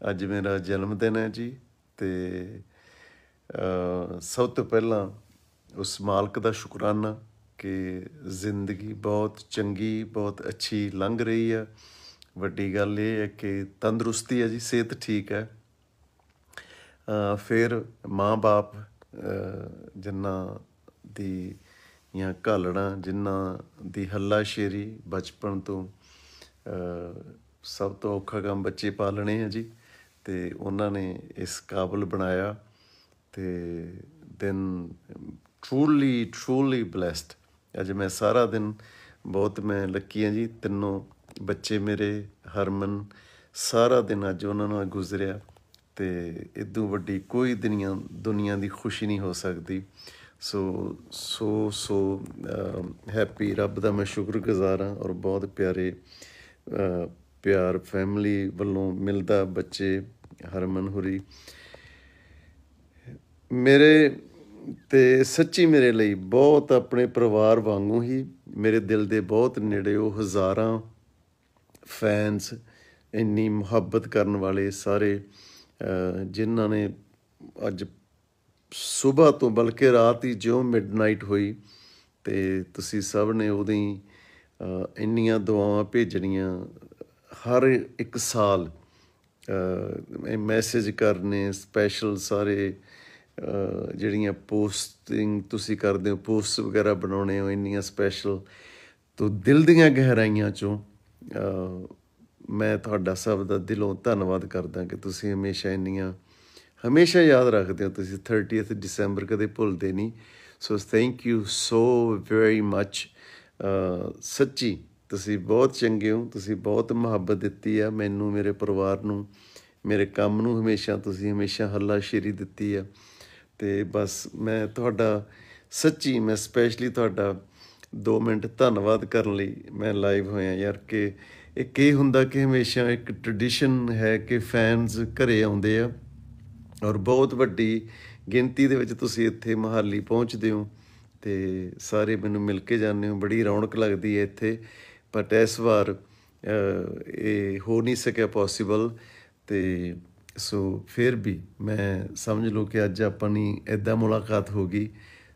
ਅੱਜ ਮੇਰਾ ਜਨਮ ਦਿਨ ਹੈ ਜੀ ਤੇ ਸਭ ਤੋਂ ਪਹਿਲਾਂ ਉਸ ਮਾਲਕ ਦਾ ਸ਼ੁਕਰਾਨਾ ਕਿ ਜ਼ਿੰਦਗੀ ਬਹੁਤ ਚੰਗੀ, ਬਹੁਤ ਅੱਛੀ ਲੰਘ ਰਹੀ ਹੈ। ਵੱਡੀ ਗੱਲ ਇਹ ਹੈ ਕਿ ਤੰਦਰੁਸਤੀ ਹੈ ਜੀ, ਸਿਹਤ ਠੀਕ ਹੈ। ਫਿਰ ਮਾਂ-ਬਾਪ ਜਿਨ੍ਹਾਂ ਦੀ ਜਾਂ ਘਾਲਣਾ ਜਿਨ੍ਹਾਂ ਦੀ ਹੱਲਾਸ਼ੇਰੀ ਬਚਪਨ ਤੋਂ ਸਭ ਤੋਂ ਔਖਾ ਕੰਮ ਬੱਚੇ ਪਾਲਣੇ ਆ ਜੀ। ਤੇ ਉਹਨਾਂ ਨੇ ਇਸ ਕਾਬਲ ਬਣਾਇਆ ਤੇ ਦੈਨ ਟਰੂਲੀ ਟਰੂਲੀ ਬlesed ਅੱਜ ਮੈਂ ਸਾਰਾ ਦਿਨ ਬਹੁਤ ਮੈਂ ਲੱਕੀ ਹਾਂ ਜੀ, ਤਿੰਨੋਂ ਬੱਚੇ ਮੇਰੇ, ਹਰਮਨ, ਸਾਰਾ ਦਿਨ ਅੱਜ ਉਹਨਾਂ ਨਾਲ ਗੁਜ਼ਰਿਆ ਤੇ ਇਦੋਂ ਵੱਡੀ ਕੋਈ ਦੁਨੀਆ ਦੁਨੀਆ ਦੀ ਖੁਸ਼ੀ ਨਹੀਂ ਹੋ ਸਕਦੀ। ਸੋ ਸੋ ਸੋ ਹੈਪੀ ਰੱਬ ਦਾ ਮੈਂ ਸ਼ੁਕਰਗੁਜ਼ਾਰ ਹਾਂ ਔਰ ਬਹੁਤ ਪਿਆਰੇ ਪਿਆਰ ਫੈਮਿਲੀ ਵੱਲੋਂ ਮਿਲਦਾ ਬੱਚੇ ਹਰਮਨ ਹੁਰੀ। ਮੇਰੇ ਤੇ ਸੱਚੀ ਮੇਰੇ ਲਈ ਬਹੁਤ ਆਪਣੇ ਪਰਿਵਾਰ ਵਾਂਗੂ ਹੀ ਮੇਰੇ ਦਿਲ ਦੇ ਬਹੁਤ ਨੇੜੇ ਉਹ ਹਜ਼ਾਰਾਂ ਫੈਨਸ ਇੰਨੀ ਮੁਹੱਬਤ ਕਰਨ ਵਾਲੇ ਸਾਰੇ ਜਿਨ੍ਹਾਂ ਨੇ ਅੱਜ ਸਵੇਰ ਤੋਂ ਬਲਕਿ ਰਾਤ ਹੀ ਜਿਉਂ ਮਿਡਨਾਈਟ ਹੋਈ ਤੇ ਤੁਸੀਂ ਸਭ ਨੇ ਉਹਦੀ ਅਹ, ਇੰਨੀਆਂ ਦੁਆਵਾਂ ਭੇਜਣੀਆਂ ਹਰ ਇੱਕ ਸਾਲ ਮੈਸੇਜ ਕਰਨੇ ਸਪੈਸ਼ਲ ਸਾਰੇ ਜਿਹੜੀਆਂ ਪੋਸਟਿੰਗ ਤੁਸੀਂ ਕਰਦੇ ਹੋ ਪੋਸਟ ਵਗੈਰਾ ਬਣਾਉਣੇ ਹੋ, ਇੰਨੀਆਂ ਸਪੈਸ਼ਲ ਤੋਂ ਦਿਲ ਦੀਆਂ ਗਹਿਰਾਈਆਂ ਚੋਂ ਮੈਂ ਤੁਹਾਡਾ ਸਭ ਦਾ ਦਿਲੋਂ ਧੰਨਵਾਦ ਕਰਦਾ ਕਿ ਤੁਸੀਂ ਹਮੇਸ਼ਾ ਇੰਨੀਆਂ, ਹਮੇਸ਼ਾ ਯਾਦ ਰੱਖਦੇ ਹੋ। ਤੁਸੀਂ 30th ਦਸੰਬਰ ਕਦੇ ਭੁੱਲਦੇ ਨਹੀਂ। So thank you so very much ਸੱਚੀ ਤੁਸੀਂ ਬਹੁਤ ਚੰਗੇ ਹੋ, ਤੁਸੀਂ ਬਹੁਤ ਮੁਹੱਬਤ ਦਿੱਤੀ ਆ ਮੈਨੂੰ, ਮੇਰੇ ਪਰਿਵਾਰ ਨੂੰ, ਮੇਰੇ ਕੰਮ ਨੂੰ ਹਮੇਸ਼ਾ, ਤੁਸੀਂ ਹਮੇਸ਼ਾ ਹੱਲਾਸ਼ੇਰੀ ਦਿੱਤੀ ਆ। ਤੇ ਬਸ ਮੈਂ ਤੁਹਾਡਾ, ਸੱਚੀ ਮੈਂ ਸਪੈਸ਼ਲੀ ਤੁਹਾਡਾ 2 ਮਿੰਟ ਧੰਨਵਾਦ ਕਰਨ ਲਈ ਮੈਂ ਲਾਈਵ ਹੋਇਆ ਯਾਰ ਕਿ ਇੱਕ ਇਹ ਹੁੰਦਾ ਕਿ ਹਮੇਸ਼ਾ ਇੱਕ ਟ੍ਰੈਡੀਸ਼ਨ ਹੈ ਕਿ ਫੈਨਸ ਘਰੇ ਆਉਂਦੇ ਆ ਔਰ ਬਹੁਤ ਵੱਡੀ ਗਿਣਤੀ ਦੇ ਵਿੱਚ ਤੁਸੀਂ ਇੱਥੇ ਮਹਾਲੀ ਪਹੁੰਚਦੇ ਹੋ ਤੇ ਸਾਰੇ ਮੈਨੂੰ ਮਿਲ ਕੇ ਜਾਂਦੇ ਹੋ, ਬੜੀ ਰੌਣਕ ਲੱਗਦੀ ਹੈ ਇੱਥੇ। ਬਟ ਇਸ ਵਾਰ ਇਹ ਹੋ ਨਹੀਂ ਸਕਿਆ ਪੋਸੀਬਲ ਤੇ ਸੋ ਫਿਰ ਵੀ ਮੈਂ ਸਮਝ ਲਓ ਕਿ ਅੱਜ ਆਪਣੀ ਇਦਾਂ ਮੁਲਾਕਾਤ ਹੋ ਗਈ।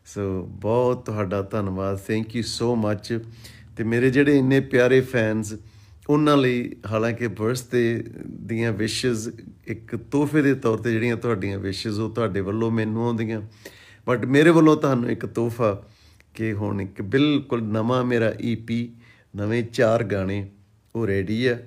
ਸੋ ਬਹੁਤ ਤੁਹਾਡਾ ਧੰਨਵਾਦ ਥੈਂਕ ਯੂ ਸੋ ਮੱਚ ਤੇ ਮੇਰੇ ਜਿਹੜੇ ਇੰਨੇ ਪਿਆਰੇ ਫੈਨਸ ਉਹਨਾਂ ਲਈ ਹਾਲਾਂਕਿ ਬਰਥਡੇ ਦੀਆਂ ਵਿਸ਼ੇਸ ਇੱਕ ਤੋਹਫੇ ਦੇ ਤੌਰ ਤੇ ਜਿਹੜੀਆਂ ਤੁਹਾਡੀਆਂ ਵਿਸ਼ੇਸ ਉਹ ਤੁਹਾਡੇ ਵੱਲੋਂ ਮੈਨੂੰ ਆਉਂਦੀਆਂ। ਬਟ ਮੇਰੇ ਵੱਲੋਂ ਤੁਹਾਨੂੰ ਇੱਕ ਤੋਹਫਾ ਕਿ ਹੁਣ ਇੱਕ ਬਿਲਕੁਲ ਨਵਾਂ ਮੇਰਾ ਈਪੀ ਨਵੇਂ ਚਾਰ ਗਾਣੇ ਉਹ ਰੈਡੀ ਆ।